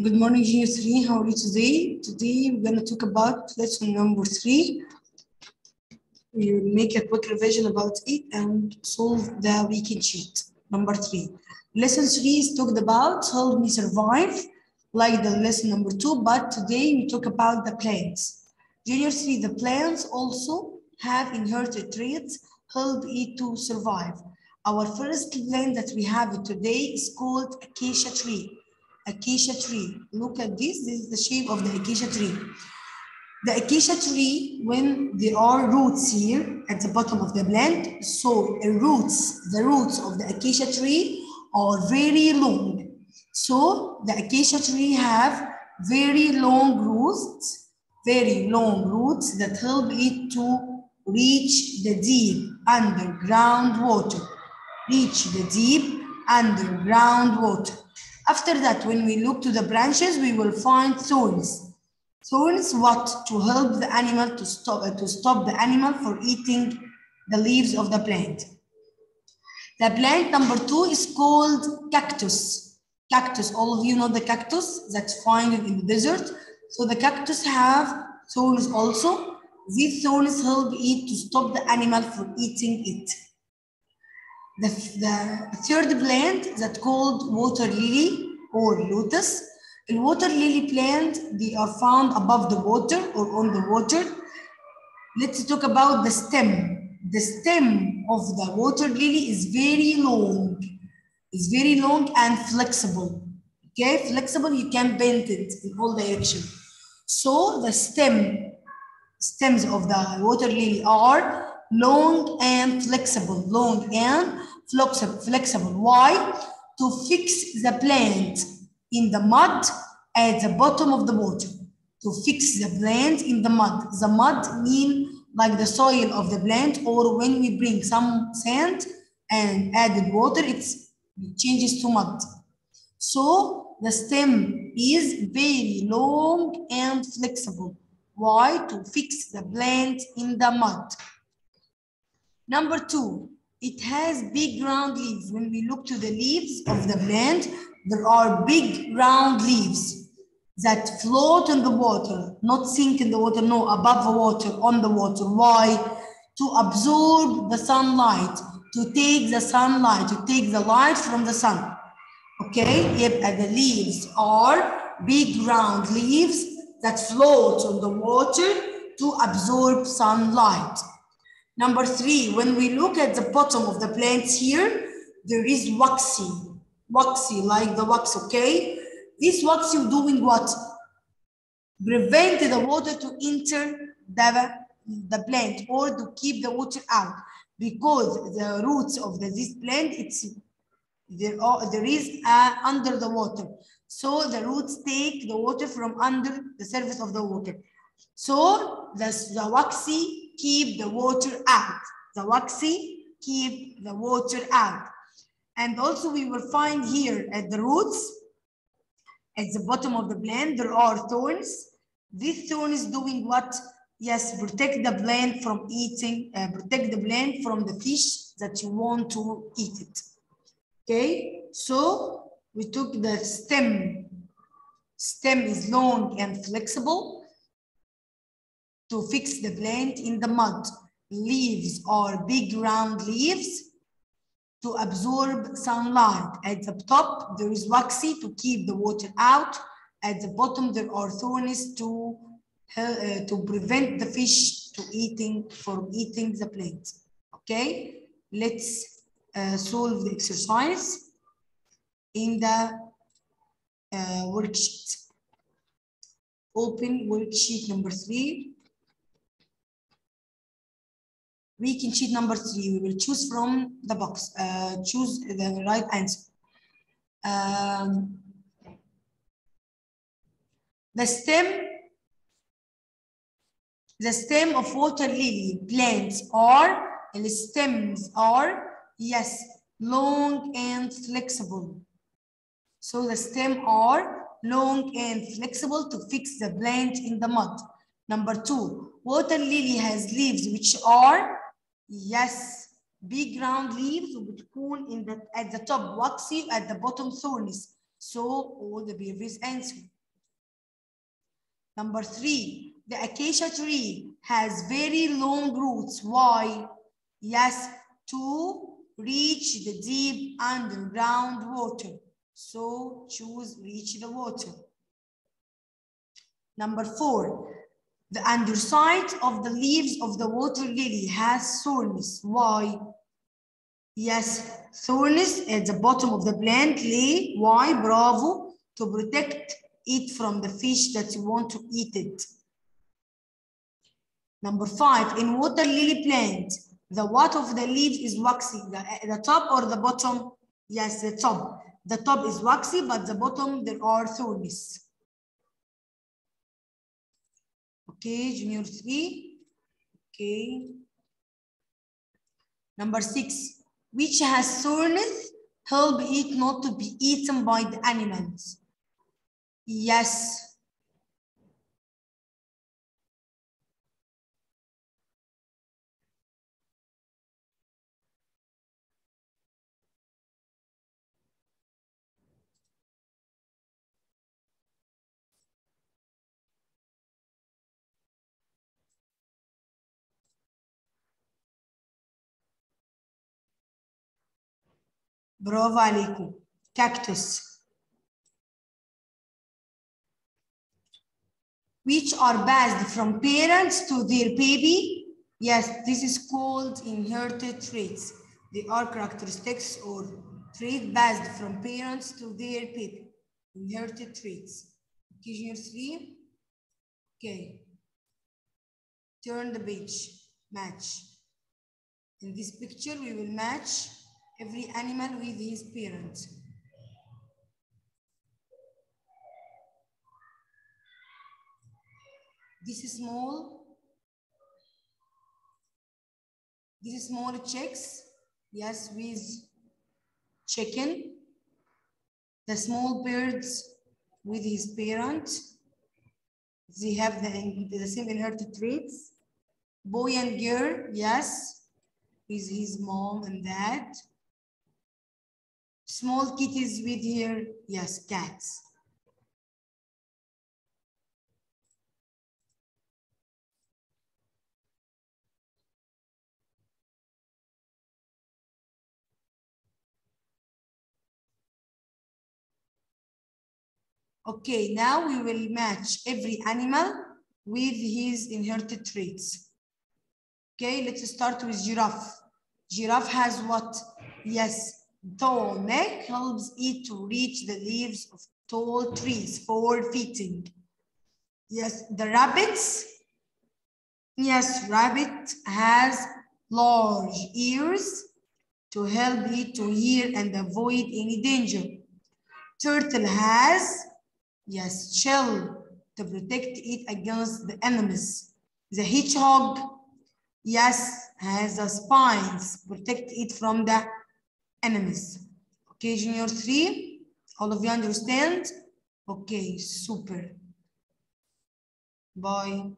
Good morning, Junior 3. How are you today? Today we're going to talk about lesson number 3. We will make a quick revision about it and solve the weekend sheet. Number 3. Lesson 3 is talked about help me survive, like the lesson number 2, but today we talk about the plants. Junior 3, the plants also have inherited traits help it to survive. Our first plant that we have today is called acacia tree acacia tree. Look at this. This is the shape of the acacia tree. The acacia tree, when there are roots here at the bottom of the plant, so the roots, the roots of the acacia tree are very long. So the acacia tree have very long roots, very long roots that help it to reach the deep underground water. Reach the deep underground water. After that, when we look to the branches, we will find thorns. Thorns, what? To help the animal to stop, uh, to stop the animal for eating the leaves of the plant. The plant number two is called cactus. Cactus, all of you know the cactus that's found in the desert. So the cactus have thorns also. These thorns help it to stop the animal from eating it. The, the third plant that called water lily or lotus. The water lily plant, they are found above the water or on the water. Let's talk about the stem. The stem of the water lily is very long. It's very long and flexible. Okay, flexible, you can bend it in all direction. So the stem, stems of the water lily are long and flexible, long and flexible. Why? To fix the plant in the mud at the bottom of the water. To fix the plant in the mud. The mud mean like the soil of the plant or when we bring some sand and added water, it changes to mud. So the stem is very long and flexible. Why? To fix the plant in the mud. Number two, it has big round leaves. When we look to the leaves of the plant, there are big round leaves that float in the water, not sink in the water, no, above the water, on the water. Why? To absorb the sunlight, to take the sunlight, to take the light from the sun. Okay, yep, the leaves are big round leaves that float on the water to absorb sunlight. Number three, when we look at the bottom of the plants here, there is waxy, waxy like the wax, okay? This waxy doing what? Prevent the water to enter the, the plant or to keep the water out because the roots of the, this plant, it's there, are, there is uh, under the water. So the roots take the water from under the surface of the water. So the, the waxy keep the water out. The waxy keep the water out. And also we will find here at the roots, at the bottom of the plant, there are thorns. This thorn is doing what? Yes, protect the plant from eating, uh, protect the plant from the fish that you want to eat it. Okay, so we took the stem. Stem is long and flexible to fix the plant in the mud. Leaves or big round leaves to absorb sunlight. At the top, there is waxy to keep the water out. At the bottom, there are thorns to, uh, to prevent the fish to eating from eating the plant. Okay, let's uh, solve the exercise in the uh, worksheet. Open worksheet number three. Weekend sheet number three, we will choose from the box, uh, choose the right answer. Um, the stem, the stem of water lily plants are, the stems are, yes, long and flexible. So the stem are long and flexible to fix the plant in the mud. Number two, water lily has leaves which are Yes, big round leaves وبتكون in the, at the top waxy at the bottom thorns. So all the previous answer. Number three, the acacia tree has very long roots. Why? Yes, to reach the deep underground water. So choose reach the water. Number four, the underside of the leaves of the water lily has thorns. Why? Yes, thorns at the bottom of the plant lay. Why? Bravo. To protect it from the fish that you want to eat it. Number five, in water lily plant, the what of the leaves is waxy. The, the top or the bottom? Yes, the top. The top is waxy, but the bottom there are thorns. Okay, junior three. Okay. Number six, which has thorns, help it not to be eaten by the animals. Yes. برافو عليكم cactus which are passed from parents to their baby yes this is called inherited traits they are characteristics or trait passed from parents to their baby inherited traits okay junior three okay turn the page match in this picture we will match every animal with his parents. This is small, this is small chicks, yes, with chicken. The small birds with his parents. They have the, the same inherited traits. Boy and girl, yes, with his mom and dad. Small kitties with here, yes, cats. Okay, now we will match every animal with his inherited traits. Okay, let's start with giraffe. Giraffe has what? Yes, tall neck helps it to reach the leaves of tall trees for feeding. Yes, the rabbits. Yes, rabbit has large ears to help it to hear and avoid any danger. Turtle has, yes, shell to protect it against the enemies. The hedgehog, yes, has a spines, protect it from the enemies. Okay, junior three, all of you understand? Okay, super. Bye.